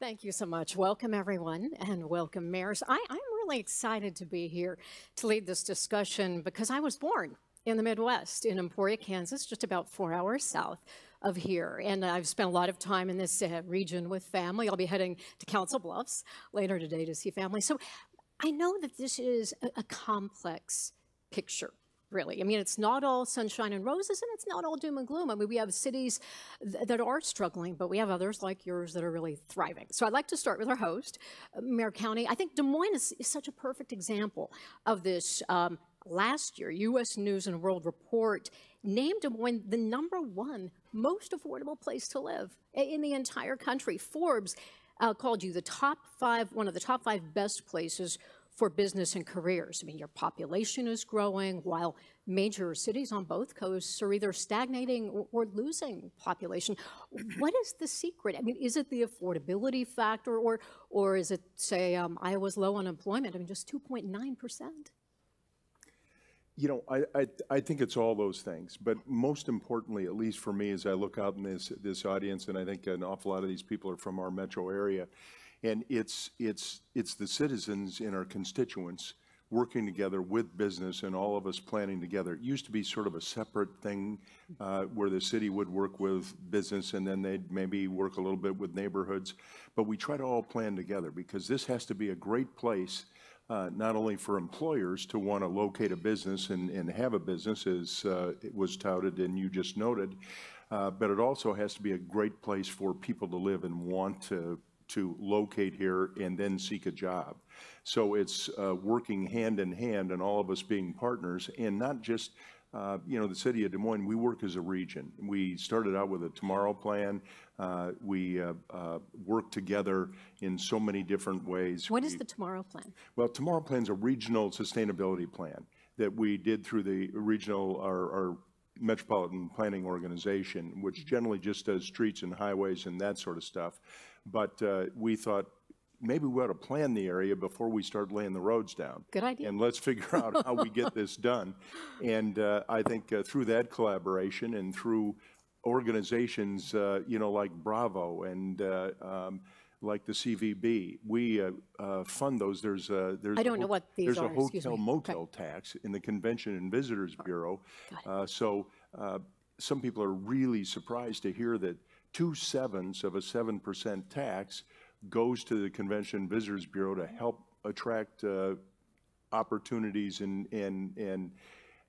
Thank you so much. Welcome, everyone, and welcome, mayors. I, am really excited to be here to lead this discussion because I was born in the Midwest in Emporia, Kansas, just about four hours south of here. And I've spent a lot of time in this uh, region with family. I'll be heading to Council Bluffs later today to see family. So I know that this is a, a complex picture really. I mean, it's not all sunshine and roses and it's not all doom and gloom. I mean, we have cities th that are struggling, but we have others like yours that are really thriving. So I'd like to start with our host, uh, Mayor Cownie. I think Des Moines is, is such a perfect example of this. Um, last year, U.S. News and World Report named Des Moines the number one most affordable place to live in the entire country. Forbes uh, called you the top five, one of the top five best places for business and careers. I mean, your population is growing while major cities on both coasts are either stagnating or, losing population. What is the secret? I mean, is it the affordability factor or, or is it, say, um, Iowa's low unemployment? I mean, just 2.9 percent. You know, I, I, I, think it's all those things, but most importantly, at least for me, as I look out in this, this audience, and I think an awful lot of these people are from our metro area, and it's, it's, it's the citizens and our constituents working together with business and all of us planning together. It used to be sort of a separate thing uh, where the city would work with business and then they'd maybe work a little bit with neighborhoods. But we try to all plan together because this has to be a great place uh, not only for employers to want to locate a business and, and have a business, as uh, it was touted and you just noted, uh, but it also has to be a great place for people to live and want to to locate here and then seek a job. So it's uh, working hand in hand and all of us being partners and not just uh, you know, the city of Des Moines, we work as a region. We started out with a tomorrow plan. Uh, we uh, uh work together in so many different ways. What we, is the tomorrow plan? Well, tomorrow plan is a regional sustainability plan that we did through the regional, our, our metropolitan planning organization, which generally just does streets and highways and that sort of stuff. But uh, we thought maybe we ought to plan the area before we start laying the roads down. Good idea. And let's figure out how we get this done. And uh, I think uh, through that collaboration and through organizations, uh, you know, like Bravo and uh, um, like the CVB, we uh, uh, fund those. There's a, there's I don't know what these there's are. a hotel motel okay. tax in the Convention and Visitors Bureau. so some people are really surprised to hear that two sevenths of a 7% tax goes to the Convention Visitors Bureau to help attract uh, opportunities in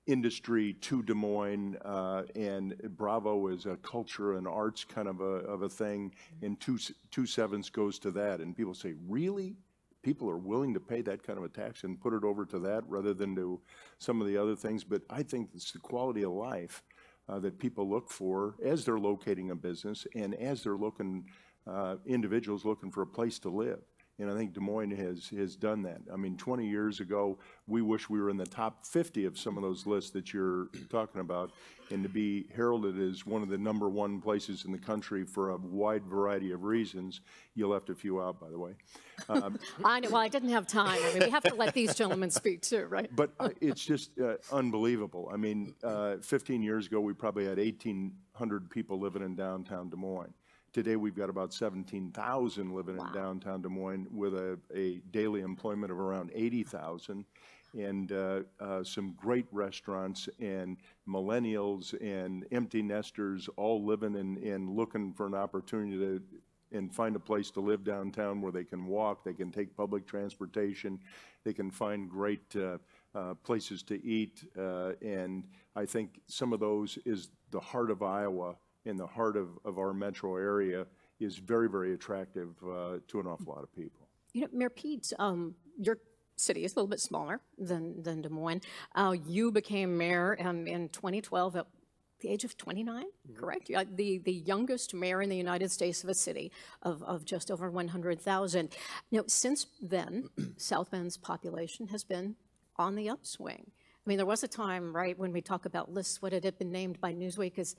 industry to Des Moines, uh, and Bravo is a culture and arts kind of a, of a thing, and two, two sevenths goes to that. And people say, really? People are willing to pay that kind of a tax and put it over to that rather than to some of the other things. But I think it's the quality of life uh, that people look for as they're locating a business and as they're looking, uh, individuals looking for a place to live. And I think Des Moines has, has done that. I mean, 20 years ago, we wish we were in the top 50 of some of those lists that you're talking about. And to be heralded as one of the number one places in the country for a wide variety of reasons, you left a few out, by the way. Um, I know, well, I didn't have time. I mean, we have to let these gentlemen speak too, right? But uh, it's just uh, unbelievable. I mean, uh, 15 years ago, we probably had 1,800 people living in downtown Des Moines. Today, we've got about 17,000 living wow. in downtown Des Moines with a, a daily employment of around 80,000 and uh, uh, some great restaurants and millennials and empty nesters all living and, and looking for an opportunity to and find a place to live downtown where they can walk, they can take public transportation, they can find great uh, uh, places to eat. Uh, and I think some of those is the heart of Iowa in the heart of, of our metro area is very, very attractive uh, to an awful lot of people. You know, Mayor Pete, um, your city is a little bit smaller than, than Des Moines. Uh, you became mayor um, in 2012 at the age of 29, mm-hmm. correct? The, the youngest mayor in the United States of a city of, of just over 100,000. Now, since then, South Bend's population has been on the upswing. I mean, there was a time, right, when we talk about lists, what it had been named by Newsweek as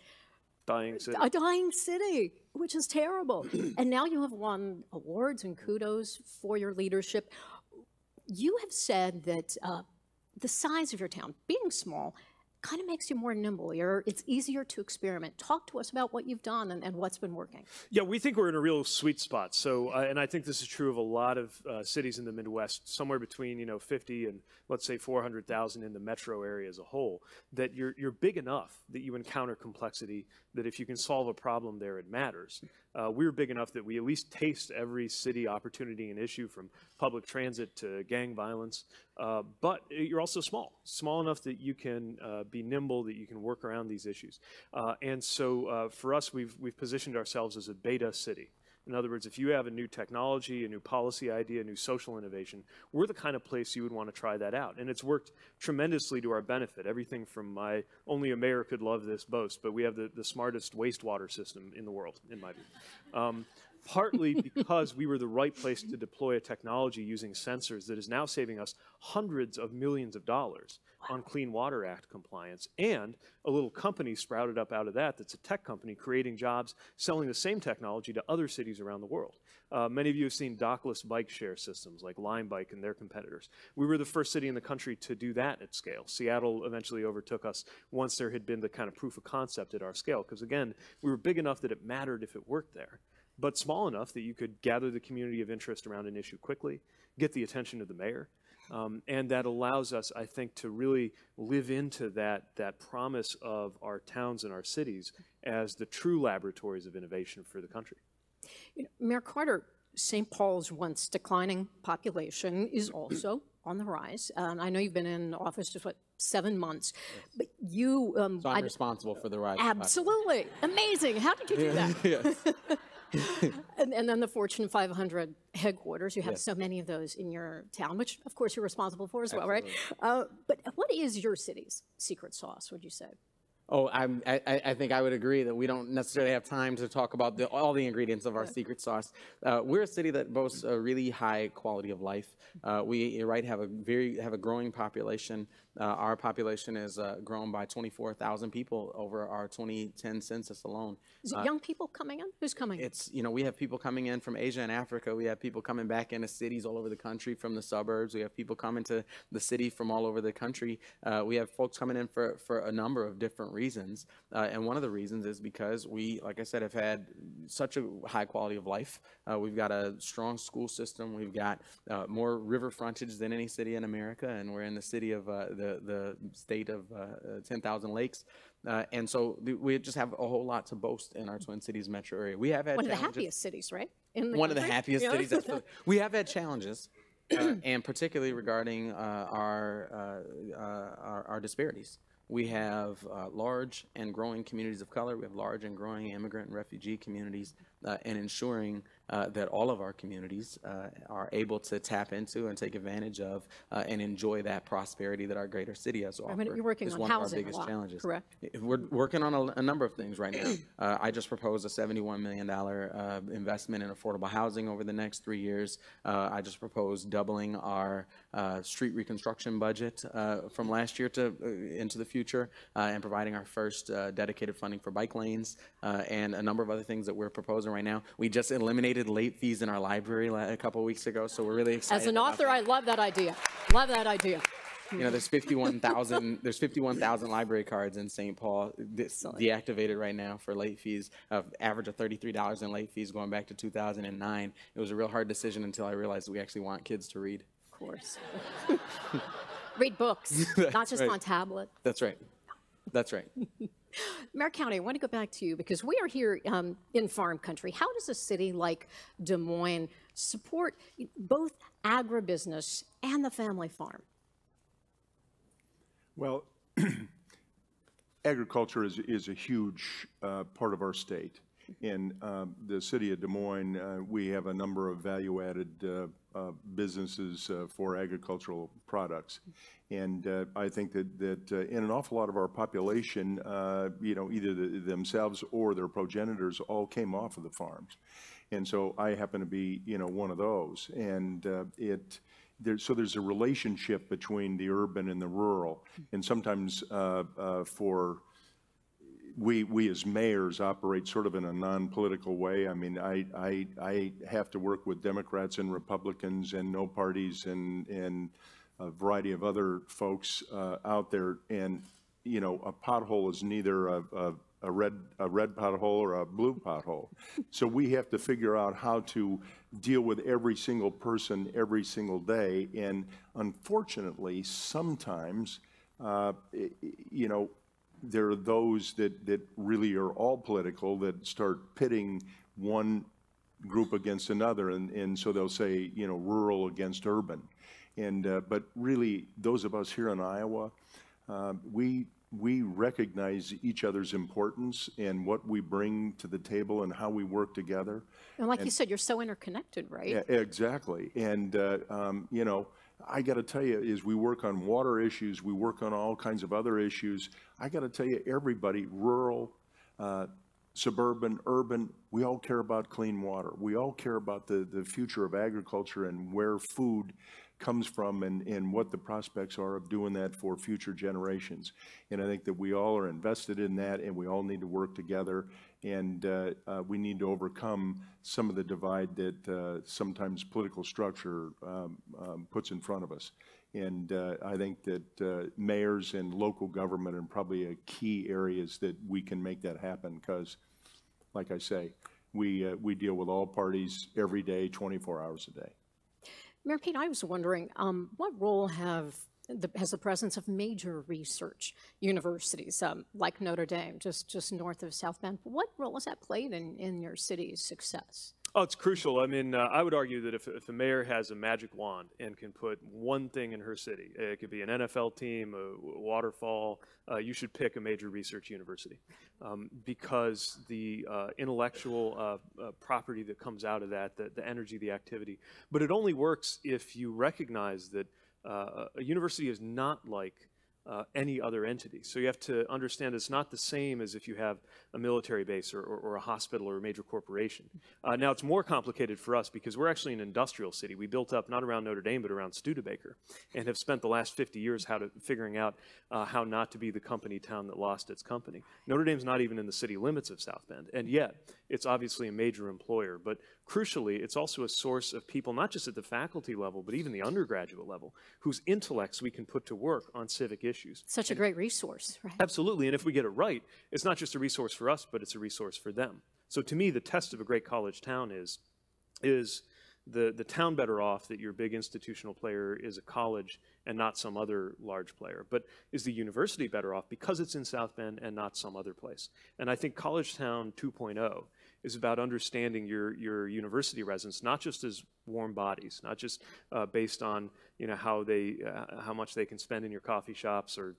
Dying city. A dying city, which is terrible. and now you have won awards and kudos for your leadership. You have said that uh, the size of your town, being small, kind of makes you more nimble. You're, it's easier to experiment. Talk to us about what you've done and, and what's been working. Yeah, we think we're in a real sweet spot. So, uh, and I think this is true of a lot of uh, cities in the Midwest, somewhere between you know 50 and let's say 400,000 in the metro area as a whole. That you're you're big enough that you encounter complexity. That if you can solve a problem there, it matters. Uh, we're big enough that we at least taste every city opportunity and issue from public transit to gang violence. Uh, but you're also small, small enough that you can uh, be nimble, that you can work around these issues. Uh, and so uh, for us, we've, we've positioned ourselves as a beta city. In other words, if you have a new technology, a new policy idea, a new social innovation, we're the kind of place you would want to try that out. And it's worked tremendously to our benefit. Everything from my only a mayor could love this boast, but we have the, the smartest wastewater system in the world, in my view. Um, partly because we were the right place to deploy a technology using sensors that is now saving us hundreds of millions of dollars on Clean Water Act compliance. And a little company sprouted up out of that that's a tech company creating jobs, selling the same technology to other cities around the world. Uh, many of you have seen dockless bike share systems like Lime Bike and their competitors. We were the first city in the country to do that at scale. Seattle eventually overtook us once there had been the kind of proof of concept at our scale, because again, we were big enough that it mattered if it worked there but small enough that you could gather the community of interest around an issue quickly, get the attention of the mayor, um, and that allows us, I think, to really live into that, that promise of our towns and our cities as the true laboratories of innovation for the country. You know, Mayor Carter, St. Paul's once declining population is also on the rise. And I know you've been in office just what seven months, but you. Um, So I'm I- responsible for the rise. absolutely amazing. How did you do that? Yes. And, and then the Fortune 500 headquarters, you have Yes. so many of those in your town, which of course you're responsible for as well, right? Uh, but what is your city's secret sauce, would you say? Oh, I'm, I, I think I would agree that we don't necessarily have time to talk about the, all the ingredients of our secret sauce. Uh, we're a city that boasts a really high quality of life. Uh, we, right, have a very have a growing population. Uh, our population has uh, grown by 24,000 people over our 2010 census alone. Is it young people coming in? Who's coming in? It's, you know, we have people coming in from Asia and Africa. We have people coming back into cities all over the country from the suburbs. We have people coming to the city from all over the country. Uh, we have folks coming in for, for a number of different reasons. Uh, and one of the reasons is because we, like I said, have had such a high quality of life. Uh, we've got a strong school system. We've got uh, more river frontage than any city in America. And we're in the city of uh, the, the state of uh, uh, 10,000 lakes. Uh, and so th- we just have a whole lot to boast in our Twin Cities metro area. We have had One of the happiest cities, right? In the one of the happiest Yeah. cities. we have had challenges, uh, and particularly regarding uh, our, uh, uh, our our disparities. We have uh, large and growing communities of color. We have large and growing immigrant and refugee communities, uh, and ensuring uh, that all of our communities uh, are able to tap into and take advantage of uh, and enjoy that prosperity that our greater city has to offer. mean, you're working is on one of our housing a biggest lot, challenges. correct? We're working on a, a number of things right now. Uh, I just proposed a $71 million uh, investment in affordable housing over the next three years. Uh, I just proposed doubling our uh, street reconstruction budget uh, from last year to uh, into the future uh, and providing our first uh, dedicated funding for bike lanes uh, and a number of other things that we're proposing right now. We just eliminated late fees in our library a couple weeks ago, so we're really excited. As an author, that. I love that idea. Love that idea. You know, there's 51,000, there's 51,000 library cards in St. Paul de- deactivated right now for late fees, of average of $33 in late fees going back to 2009. It was a real hard decision until I realized we actually want kids to read. Of course. Read books, not just right. on tablet. That's right. That's right. Mayor Cownie, I want to go back to you because we are here um, in farm country. How does a city like Des Moines support both agribusiness and the family farm? Well, agriculture is, is a huge uh, part of our state. In um, the city of Des Moines, uh, we have a number of value-added uh, uh, businesses uh, for agricultural products. And uh, I think that, that uh, in an awful lot of our population, uh, you know, either the, themselves or their progenitors all came off of the farms. And so I happen to be, you know, one of those. And uh, it, there, so there's a relationship between the urban and the rural. And sometimes for we, we as mayors operate sort of in a non-political way. I mean, I, I, I have to work with Democrats and Republicans and no parties and, and a variety of other folks uh, out there. And you know, a pothole is neither a, a, a red, a red pothole or a blue pothole. So we have to figure out how to deal with every single person every single day. And unfortunately, sometimes, uh, you know, there are those that, that really are all political that start pitting one group against another, and, and so they'll say, you know, rural against urban. And, uh, but really, those of us here in Iowa, uh, we, we recognize each other's importance and what we bring to the table and how we work together. And like you said, you're so interconnected, right? Yeah, exactly. And, uh, um, you know, I got to tell you, as we work on water issues, we work on all kinds of other issues. I got to tell you, everybody, rural, uh, suburban, urban, we all care about clean water. We all care about the, the future of agriculture and where food comes from and, and what the prospects are of doing that for future generations. And I think that we all are invested in that and we all need to work together. And uh, uh, we need to overcome some of the divide that uh, sometimes political structure um, um, puts in front of us. And uh, I think that uh, mayors and local government are probably key areas that we can make that happen because, like I say, we, uh, we deal with all parties every day, 24 hours a day. Mayor Pete, I was wondering, um, what role have the, has the presence of major research universities um, like Notre Dame, just just north of South Bend, what role has that played in, in your city's success? Oh, it's crucial. I mean, uh, I would argue that if, if a mayor has a magic wand and can put one thing in her city, it could be an NFL team, a waterfall, uh, you should pick a major research university um, because the uh, intellectual uh, uh, property that comes out of that, the, the energy, the activity. But it only works if you recognize that uh, a university is not like uh, any other entity. So you have to understand it's not the same as if you have a military base or, or, or a hospital or a major corporation. Uh, now it's more complicated for us because we're actually an industrial city. We built up not around Notre Dame but around Studebaker, and have spent the last 50 years how to figuring out uh, how not to be the company town that lost its company. Notre Dame's not even in the city limits of South Bend, and yet it's obviously a major employer. But crucially, it's also a source of people, not just at the faculty level, but even the undergraduate level, whose intellects we can put to work on civic issues. Such a great resource, right? Absolutely. And if we get it right, it's not just a resource for us, but it's a resource for them. So to me, the test of a great college town is, is the, the town better off that your big institutional player is a college and not some other large player? But is the university better off because it's in South Bend and not some other place? And I think College Town 2.0 is about understanding your, your university residents, not just as warm bodies, not just uh, based on you know, how, they, uh, how much they can spend in your coffee shops or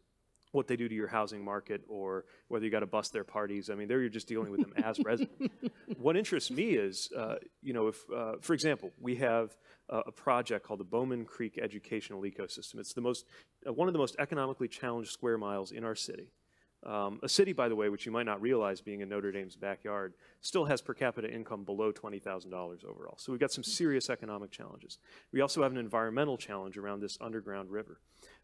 what they do to your housing market or whether you got to bust their parties. I mean, there you're just dealing with them as residents. What interests me is, uh, you know, if, uh, for example, we have uh, a project called the Bowman Creek Educational Ecosystem. It's the most, uh, one of the most economically challenged square miles in our city. Um, a city, by the way, which you might not realize being in Notre Dame's backyard, still has per capita income below $20,000 overall. So we've got some serious economic challenges. We also have an environmental challenge around this underground river.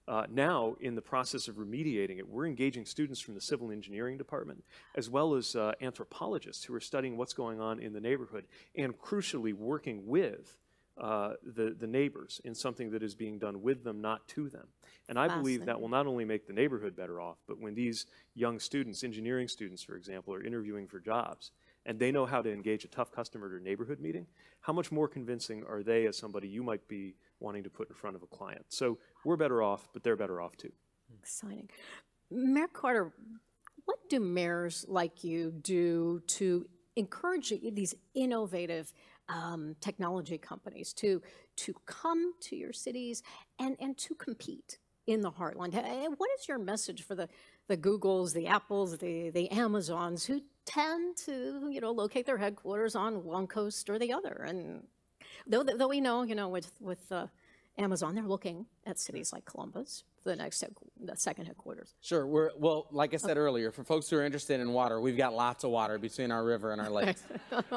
Uh, now, in the process of remediating it, we're engaging students from the civil engineering department, as well as uh, anthropologists who are studying what's going on in the neighborhood, and crucially working with uh, the, the neighbors in something that is being done with them, not to them. And I believe that will not only make the neighborhood better off, but when these young students, engineering students, for example, are interviewing for jobs, and they know how to engage a tough customer at a neighborhood meeting, how much more convincing are they as somebody you might be wanting to put in front of a client? So we're better off, but they're better off too. Exciting. Mayor Carter, what do mayors like you do to encourage these innovative um, technology companies to to come to your cities and and to compete in the heartland? What is your message for the the Googles, the Apples, the the Amazons who tend to you know locate their headquarters on one coast or the other? And though though we know you know with with uh, Amazon, they're looking at cities like Columbus for the next the second headquarters. Sure. We're well, like I said earlier, for folks who are interested in water, we've got lots of water between our river and our lakes.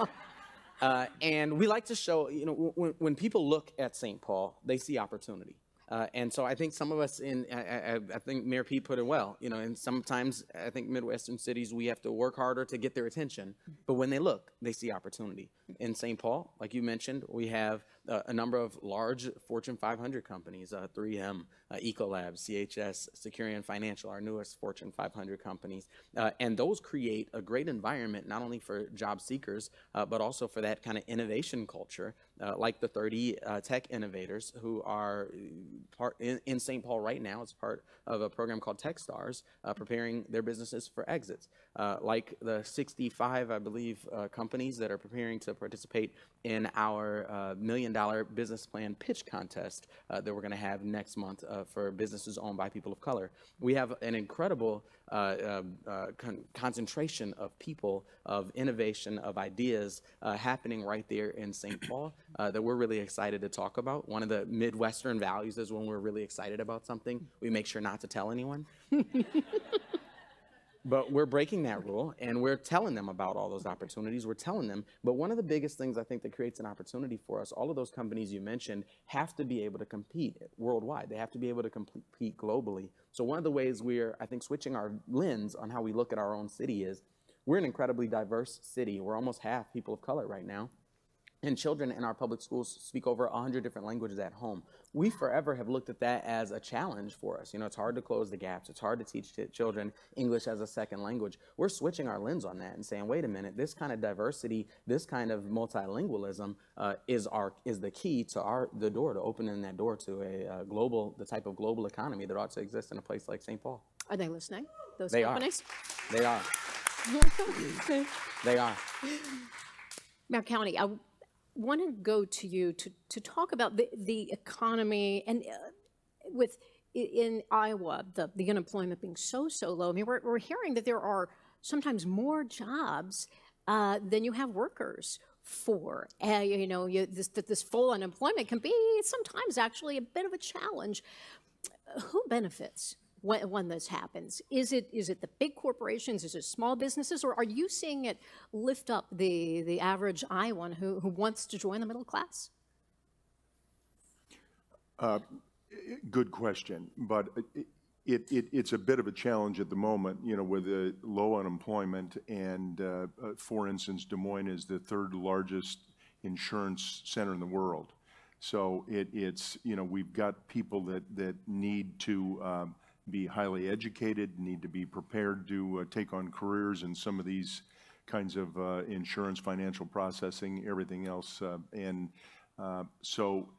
uh, and we like to show, you know, when, when people look at St. Paul, they see opportunity. Uh, and so I think some of us in, I, I, I think Mayor Pete put it well, you know, and sometimes I think Midwestern cities, we have to work harder to get their attention. But when they look, they see opportunity. In St. Paul, like you mentioned, we have a number of large Fortune 500 companies, uh, 3M, uh, Ecolab, CHS, Securian Financial, our newest Fortune 500 companies. Uh, and those create a great environment not only for job seekers, uh, but also for that kind of innovation culture, uh, like the 30 uh, tech innovators who are part in, in St. Paul right now. It's part of a program called TechStars, uh, preparing their businesses for exits. like the 65, I believe, companies that are preparing to participate in our million dollar business plan pitch contest that we're going to have next month for businesses owned by people of color. We have an incredible uh, uh, uh, con concentration of people, of innovation, of ideas uh, happening right there in St. Paul uh, that we're really excited to talk about. One of the Midwestern values is when we're really excited about something, we make sure not to tell anyone. But we're breaking that rule and we're telling them about all those opportunities. We're telling them. But one of the biggest things I think that creates an opportunity for us, all of those companies you mentioned have to be able to compete worldwide. They have to be able to compete globally. So one of the ways we're, I think, switching our lens on how we look at our own city is we're an incredibly diverse city. We're almost half people of color right now. And children in our public schools speak over 100 different languages at home. We forever have looked at that as a challenge for us. You know, it's hard to close the gaps. It's hard to teach children English as a second language. We're switching our lens on that and saying, wait a minute, this kind of diversity, this kind of multilingualism uh, is our is the key to our the door to opening that door to a uh, global the type of global economy that ought to exist in a place like St. Paul. Are they listening? Those they companies? Are. They are. they are. Mayor Cownie, I want to go to you to, to talk about the, the economy and uh, with in Iowa, the, the unemployment being so, so low. I mean, we're, we're hearing that there are sometimes more jobs uh, than you have workers for. Uh, you know, you, this, this full unemployment can be sometimes actually a bit of a challenge. Who benefits when, when this happens? Is it is it the big corporations? Is it small businesses? Or are you seeing it lift up the, the average Iowan who, who wants to join the middle class? Uh, good question, but it, it, it's a bit of a challenge at the moment, you know, with the low unemployment and, uh, uh, for instance, Des Moines is the third largest insurance center in the world. So it, it's, you know, we've got people that, that need to um, be highly educated, need to be prepared to uh, take on careers in some of these kinds of uh, insurance, financial processing, everything else. Uh, and so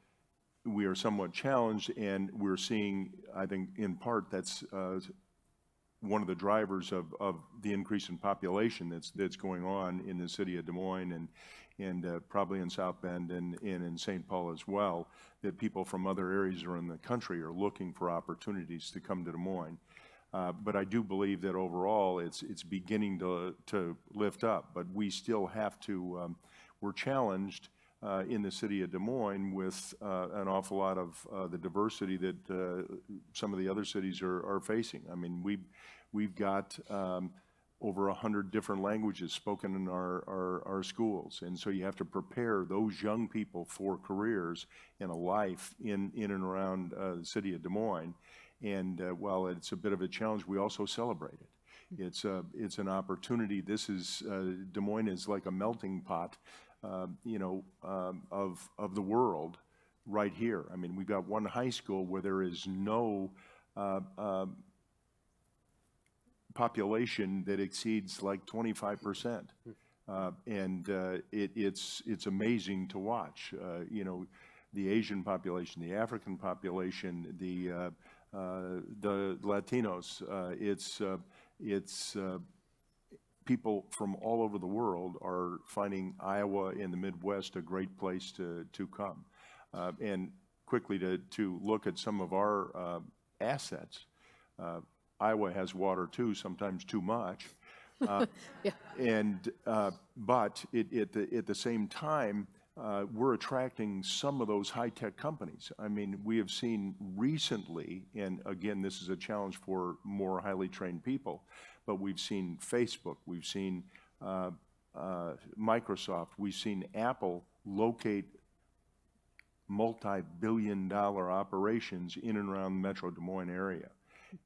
we are somewhat challenged, and we're seeing, I think, in part, that's one of the drivers of, of the increase in population that's that's going on in the city of Des Moines and and uh, probably in South Bend and, and in St. Paul as well, that people from other areas around the country are looking for opportunities to come to Des Moines. Uh, but I do believe that overall it's, it's beginning to, to lift up, but we still have to, um, we're challenged uh, in the city of Des Moines with uh, an awful lot of uh, the diversity that uh, some of the other cities are, are facing. I mean, we, we've got um, over 100 different languages spoken in our, our, our, schools. And so you have to prepare those young people for careers and a life in, in and around uh, the city of Des Moines. And uh, while it's a bit of a challenge, we also celebrate it. It's, a, it's an opportunity. This is, uh, Des Moines is like a melting pot, uh, you know, um, of, of the world right here. I mean, we've got one high school where there is no uh, um, population that exceeds like 25%. Uh, and uh, it, it's, it's amazing to watch. Uh, you know, the Asian population, the African population, the, uh, uh, the Latinos, uh, it's, it's people from all over the world are finding Iowa and the Midwest a great place to, to come. and quickly to, to look at some of our assets. Iowa has water too, sometimes too much. Uh, yeah. And uh, but it, it, the, at the same time, uh, we're attracting some of those high-tech companies. I mean, we have seen recently, and again, this is a challenge for more highly trained people, but we've seen Facebook, we've seen uh, uh, Microsoft, we've seen Apple locate multi-billion dollar operations in and around the Metro Des Moines area.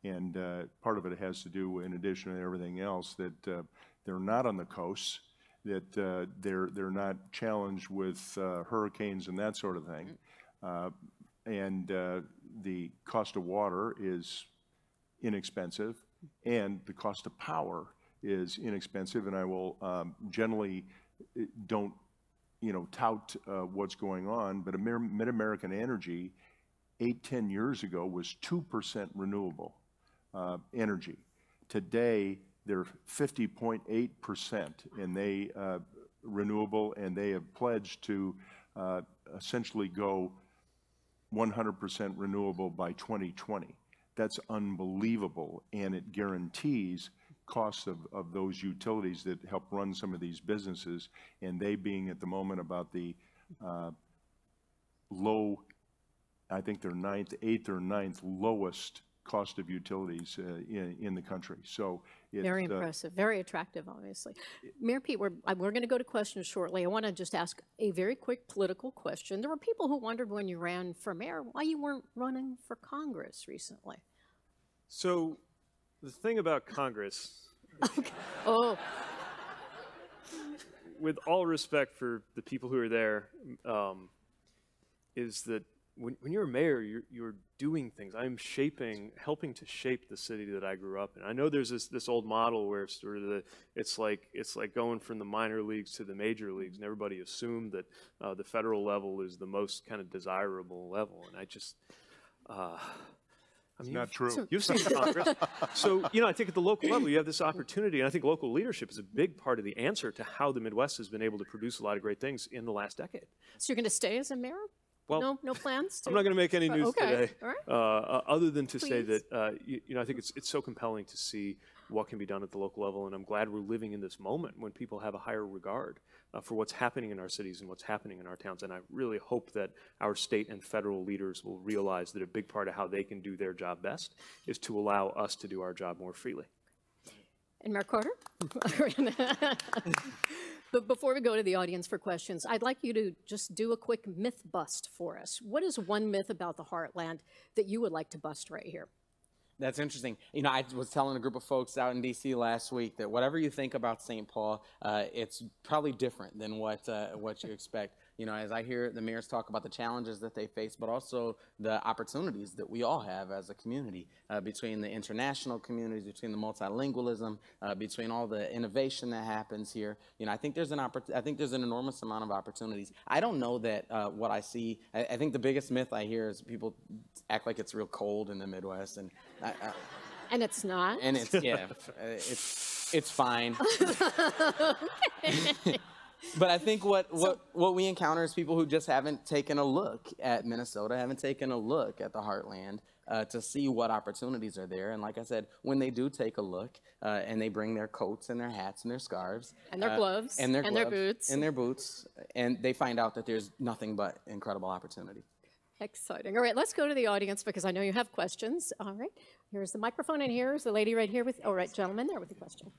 And uh, part of it has to do, in addition to everything else, that uh, they're not on the coasts. that uh, they're, they're not challenged with uh, hurricanes and that sort of thing. Uh, And uh, the cost of water is inexpensive, and the cost of power is inexpensive, and I will um, generally don't, you know, tout uh, what's going on, but Amer- MidAmerican Energy, eight, 10 years ago, was 2% renewable uh, energy. Today, they're 50.8%, and they, uh, renewable, and they have pledged to uh, essentially go 100% renewable by 2020. That's unbelievable, and it guarantees costs of, of those utilities that help run some of these businesses, and they being at the moment about the uh, low, I think they're ninth, eighth or ninth lowest cost of utilities uh, in, in the country. So it's, Very uh, impressive, very attractive, obviously. Mayor Pete, we're, we're going to go to questions shortly. I want to just ask a very quick political question. There were people who wondered when you ran for mayor why you weren't running for Congress recently. So the thing about Congress, Oh, with all respect for the people who are there, um, is that when, when you're a mayor, you're, you're doing things. I'm shaping, helping to shape the city that I grew up in. I know there's this, this old model where it's sort of the, it's like it's like going from the minor leagues to the major leagues, and everybody assumed that uh, the federal level is the most kind of desirable level. And I just, uh, I mean, Not true. You've seen Congress. so, you know, I think at the local level, you have this opportunity, and I think local leadership is a big part of the answer to how the Midwest has been able to produce a lot of great things in the last decade. so you're going to stay as a mayor? Well, No, no plans? to- I'm not going to make any Uh, news okay, today, right. uh, uh, other than to say that, uh, you, you know, I think it's, it's so compelling to see what can be done at the local level, and I'm glad we're living in this moment when people have a higher regard uh, for what's happening in our cities and what's happening in our towns. And I really hope that our state and federal leaders will realize that a big part of how they can do their job best is to allow us to do our job more freely. And Mayor Carter? But before we go to the audience for questions, I'd like you to just do a quick myth bust for us. What is one myth about the Heartland that you would like to bust right here? That's interesting. You know, I was telling a group of folks out in D.C. last week that whatever you think about St. Paul, uh, it's probably different than what uh, what you expect. You know, as I hear the mayors talk about the challenges that they face, but also the opportunities that we all have as a community uh, between the international communities, between the multilingualism, uh, between all the innovation that happens here. You know, I think there's an oppor- I think there's an enormous amount of opportunities. I don't know that uh, what I see. I, I think the biggest myth I hear is people act like it's real cold in the Midwest, and I, I, And it's not. and it's yeah, it's it's fine. but I think what what what we encounter is people who just haven't taken a look at Minnesota, haven't taken a look at the heartland. Uh, to see what opportunities are there, and like I said, when they do take a look uh, and they bring their coats and their hats and their scarves And their uh, gloves, and their and their boots. and their boots, and they find out that there's nothing but incredible opportunity. Exciting. All right, let's go to the audience because I know you have questions. All right, here's the microphone, and here's the lady right here with, all right, gentleman there with the question.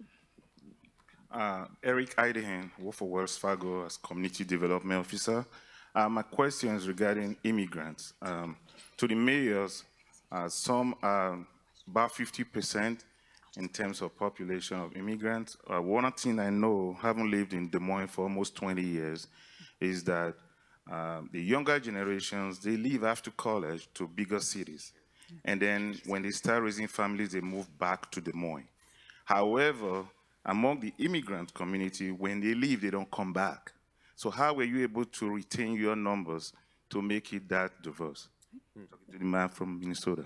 Uh, Eric Idehan, work for Wells Fargo as Community Development Officer. Uh, my question is regarding immigrants. Um, to the mayors, uh, some are about 50% in terms of population of immigrants. Uh, one thing I know, having lived in Des Moines for almost 20 years, is that uh, the younger generations, they leave after college to bigger cities. And then when they start raising families, they move back to Des Moines. However, among the immigrant community, when they leave, they don't come back. So how were you able to retain your numbers to make it that diverse? Hmm. Talking to the man from Minnesota.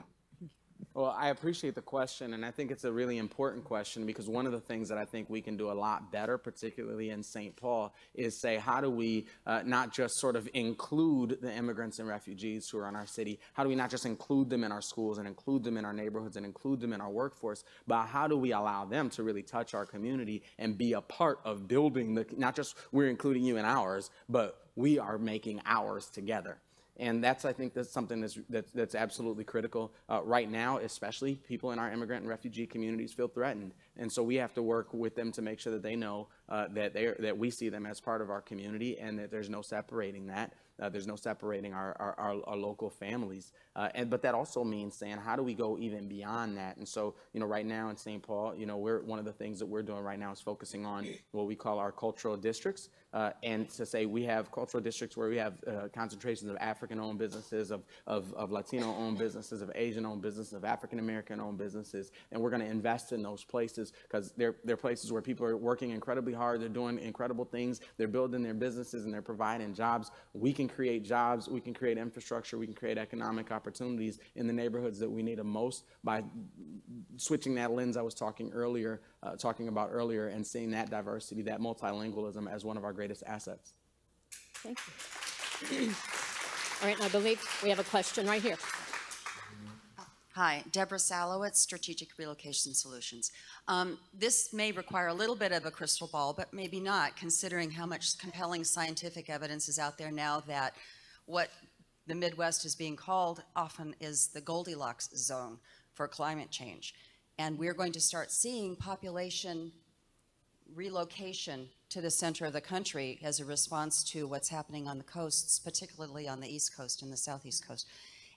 Well, I appreciate the question, and I think it's a really important question because one of the things that I think we can do a lot better, particularly in St. Paul, is say, how do we uh, not just sort of include the immigrants and refugees who are in our city? How do we not just include them in our schools and include them in our neighborhoods and include them in our workforce, but how do we allow them to really touch our community and be a part of building the, not just we're including you in ours, but we are making ours together. And that's, I think, that's something that's, that's, that's absolutely critical. Uh, right now, especially, people in our immigrant and refugee communities feel threatened. And so we have to work with them to make sure that they know uh, that they that we see them as part of our community and that there's no separating that. Uh, there's no separating our, our, our, our local families. Uh, and, but that also means saying, how do we go even beyond that? And so, you know, right now in St. Paul, you know, we're, one of the things that we're doing right now is focusing on what we call our cultural districts. Uh, and to say we have cultural districts where we have uh, concentrations of African-owned businesses, of, of, of Latino-owned businesses, of Asian-owned businesses, of African-American-owned businesses, and we're going to invest in those places because they're, they're places where people are working incredibly hard, they're doing incredible things, they're building their businesses, and they're providing jobs. We can create jobs, we can create infrastructure, we can create economic opportunities in the neighborhoods that we need them most by switching that lens I was talking earlier, uh, talking about earlier, and seeing that diversity, that multilingualism as one of our greatest assets. Thank you. All right, I believe we have a question right here. Hi, Deborah Salowitz, Strategic Relocation Solutions. Um, this may require a little bit of a crystal ball, but maybe not, considering how much compelling scientific evidence is out there now that what the Midwest is being called often is the Goldilocks zone for climate change. And we're going to start seeing population relocation to the center of the country as a response to what's happening on the coasts, particularly on the East Coast and the Southeast Coast.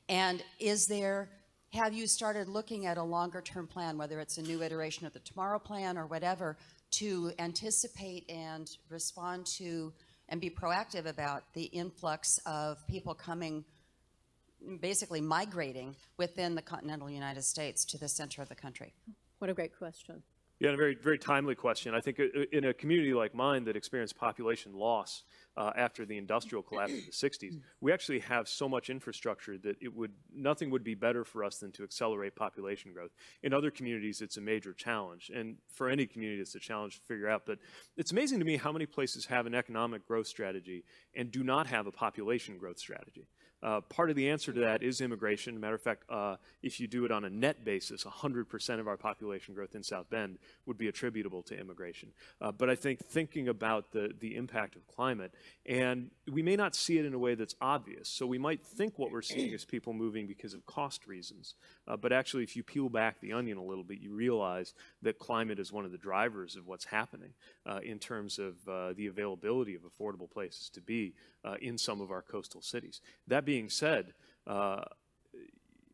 And is there, have you started looking at a longer term plan, whether it's a new iteration of the Tomorrow Plan or whatever, to anticipate and respond to and be proactive about the influx of people coming, basically migrating within the continental United States to the center of the country? What a great question. Yeah, a very, very timely question. I think uh, in a community like mine that experienced population loss uh, after the industrial collapse in the 60s, we actually have so much infrastructure that it would, nothing would be better for us than to accelerate population growth. In other communities, it's a major challenge. And for any community, it's a challenge to figure out. But it's amazing to me how many places have an economic growth strategy and do not have a population growth strategy. Uh, part of the answer to that is immigration. Matter of fact, uh, if you do it on a net basis, 100% of our population growth in South Bend would be attributable to immigration. Uh, but I think thinking about the, the impact of climate, and we may not see it in a way that's obvious. So we might think what we're seeing is people moving because of cost reasons. Uh, but actually, if you peel back the onion a little bit, you realize that climate is one of the drivers of what's happening uh, in terms of uh, the availability of affordable places to be in some of our coastal cities. That being being said, uh,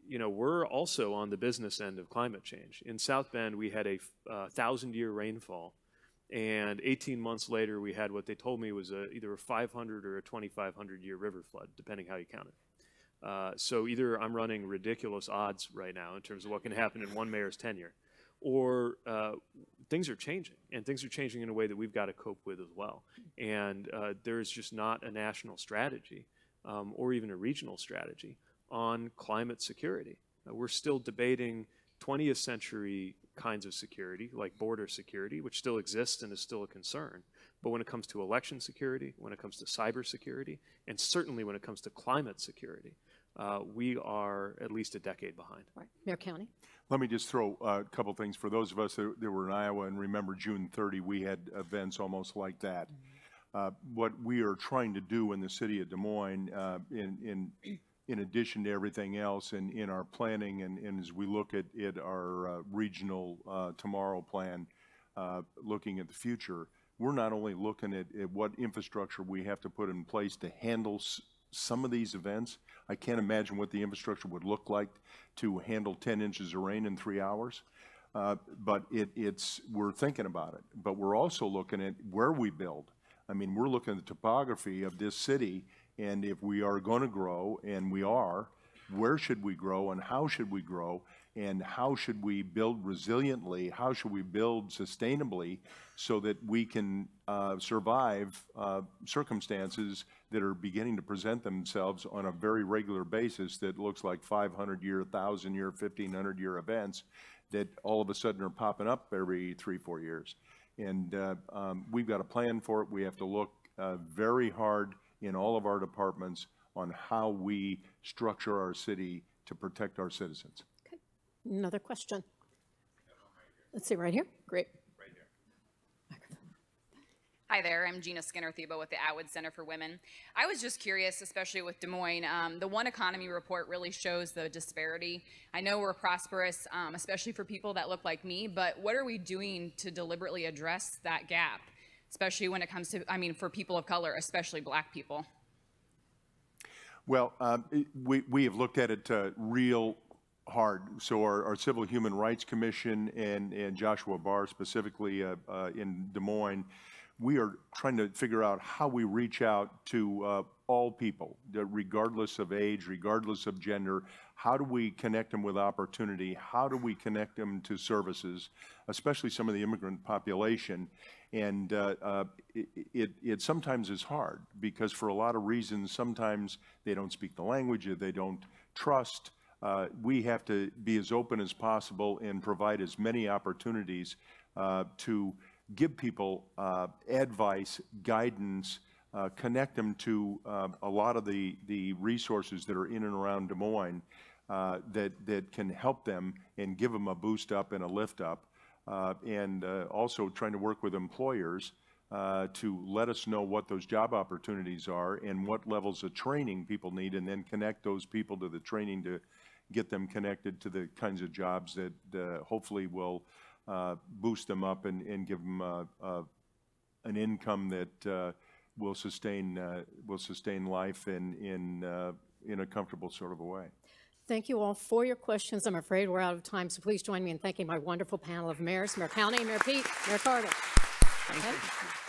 you know, we're also on the business end of climate change. In South Bend, we had a uh, thousand year rainfall, and 18 months later, we had what they told me was a, either a 500 or a 2,500 year river flood, depending how you count it. Uh, so either I'm running ridiculous odds right now in terms of what can happen in one mayor's tenure, or uh, things are changing, and things are changing in a way that we've got to cope with as well. And uh, there is just not a national strategy um, or even a regional strategy on climate security. Uh, we're still debating 20th century kinds of security, like border security, which still exists and is still a concern. But when it comes to election security, when it comes to cyber security, and certainly when it comes to climate security, uh, we are at least a decade behind. Right. Mayor Cownie. Let me just throw a couple things. For those of us that, that, were in Iowa and remember June 30, we had events almost like that. Mm -hmm. Uh, what we are trying to do in the city of Des Moines, uh, in, in, in addition to everything else in, in our planning and, and as we look at, at our uh, regional uh, tomorrow plan, uh, looking at the future, we're not only looking at, at, what infrastructure we have to put in place to handle some of these events. I can't imagine what the infrastructure would look like to handle 10 inches of rain in three hours. Uh, but it, it's, we're thinking about it. But we're also looking at where we build I mean, we're looking at the topography of this city, and if we are going to grow, and we are, where should we grow and how should we grow? And how should we build resiliently? How should we build sustainably so that we can uh, survive uh, circumstances that are beginning to present themselves on a very regular basis that looks like 500 year, 1,000 year, 1,500 year events that all of a sudden are popping up every three, four years? And uh, um, we've got a plan for it. We have to look uh, very hard in all of our departments on how we structure our city to protect our citizens. Okay. Another question. Let's see right here. Great. Hi there, I'm Gina Skinner Thebo with the Atwood Center for Women. I was just curious, especially with Des Moines, um, the One Economy report really shows the disparity. I know we're prosperous, um, especially for people that look like me, but what are we doing to deliberately address that gap, especially when it comes to, I mean, for people of color, especially black people? Well, um, we, we have looked at it uh, real hard. So our, our Civil Human Rights Commission and, and Joshua Barr specifically uh, uh, in Des Moines, we are trying to figure out how we reach out to uh, all people, regardless of age, regardless of gender. How do we connect them with opportunity? How do we connect them to services, especially some of the immigrant population? And uh, uh, it, it, it sometimes is hard because for a lot of reasons, sometimes they don't speak the language, or they don't trust. Uh, we have to be as open as possible and provide as many opportunities uh, to give people uh, advice, guidance, uh, connect them to uh, a lot of the, the resources that are in and around Des Moines uh, that, that can help them and give them a boost up and a lift up. Uh, and uh, also trying to work with employers to let us know what those job opportunities are and what levels of training people need, and then connect those people to the training to get them connected to the kinds of jobs that hopefully will uh, boost them up and, and give them uh, uh, an income that uh, will sustain uh, will sustain life in in uh, in a comfortable sort of a way. Thank you all for your questions. I'm afraid we're out of time, so please join me in thanking my wonderful panel of mayors, Mayor Cownie, Mayor Pete, Mayor Carter. Okay.